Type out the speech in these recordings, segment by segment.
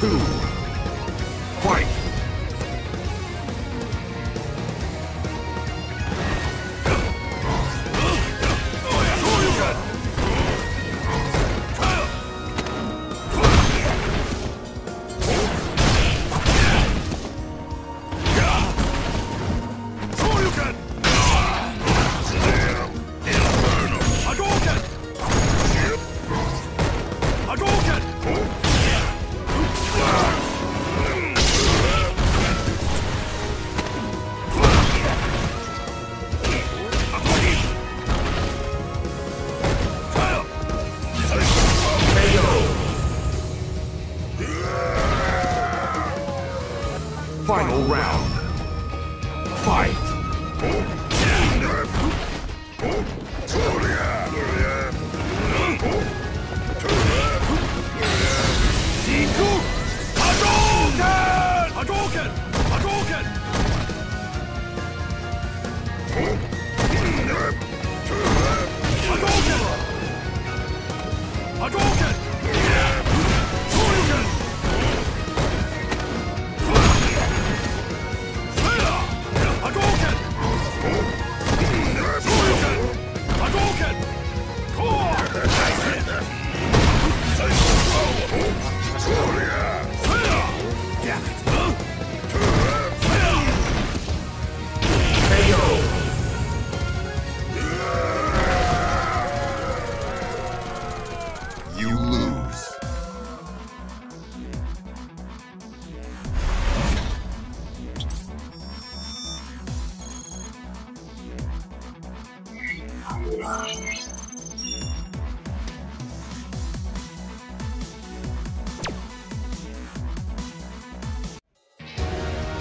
two. Final round.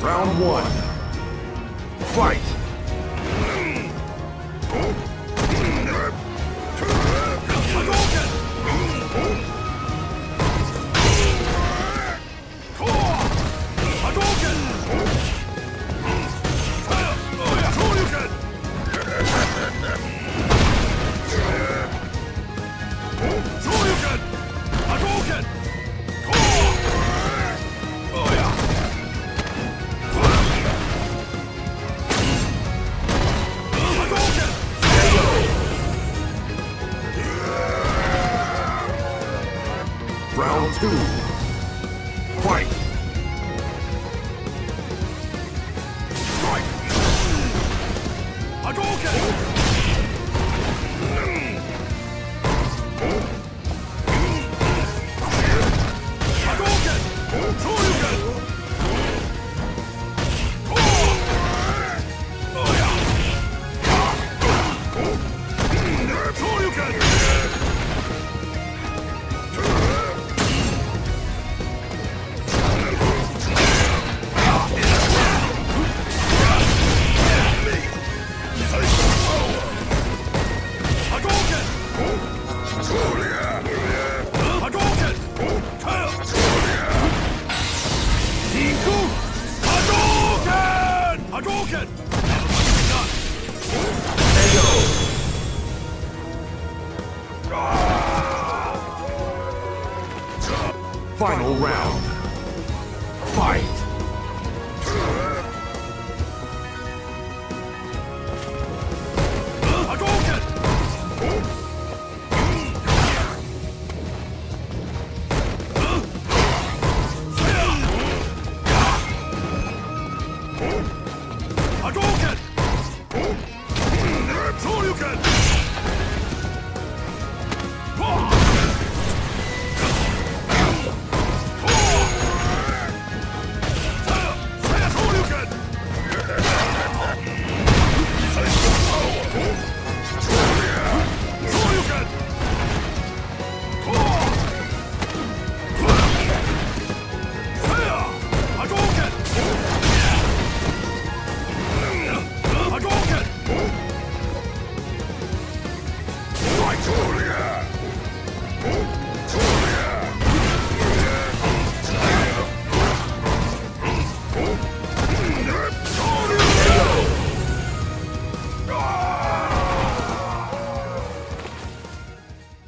Round one. Fight! two. Final round.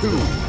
Two.